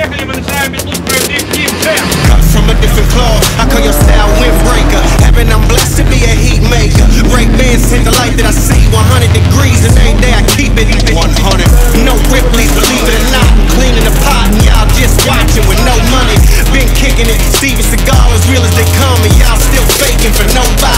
I'm from a different cloth, I call your style windbreaker. Heaven, I'm blessed to be a heat maker. Break bands, take the light that I see. 100 degrees, this ain't day I keep it. 100, no Ripley's, believe it or not. I'm cleaning the pot, and y'all just watching with no money. Been kicking it, Steven Seagal as real as they come And y'all still faking for nobody.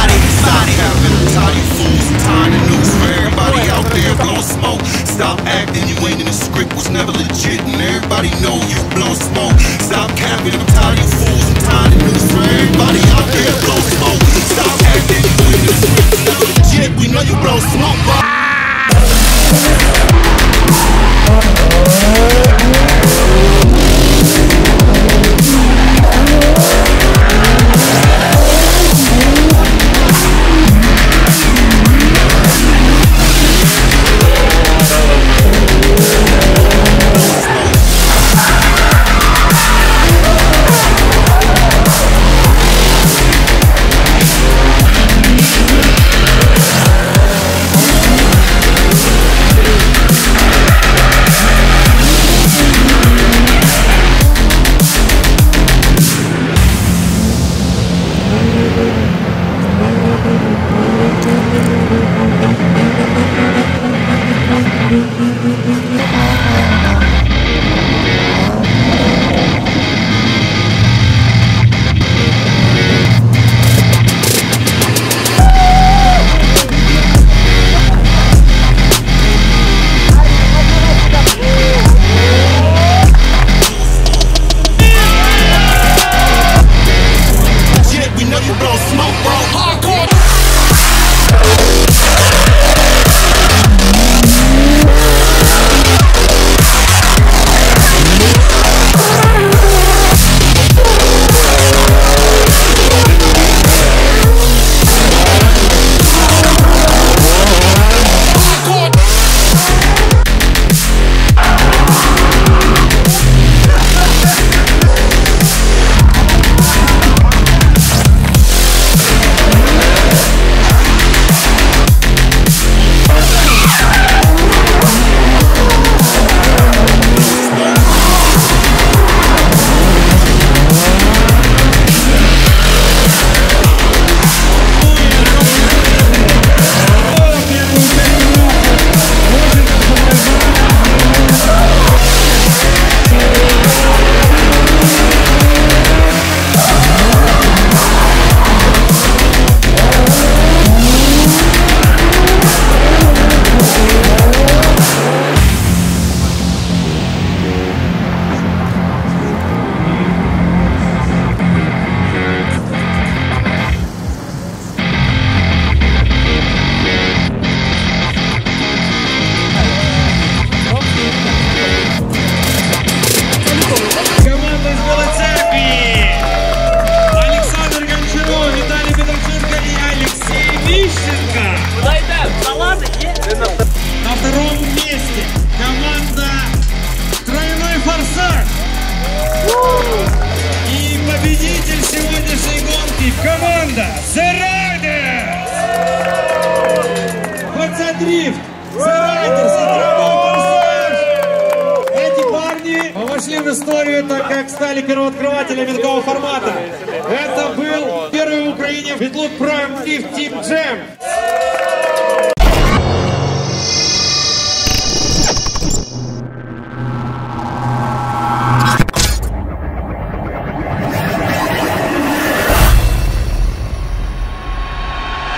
Команда The Riders. Пацадрифт, The Riders. Эти парни вошли в историю, так как стали первооткрывателями такого формата. Это был первый в Украине Битлут Prime Lift Team Jam.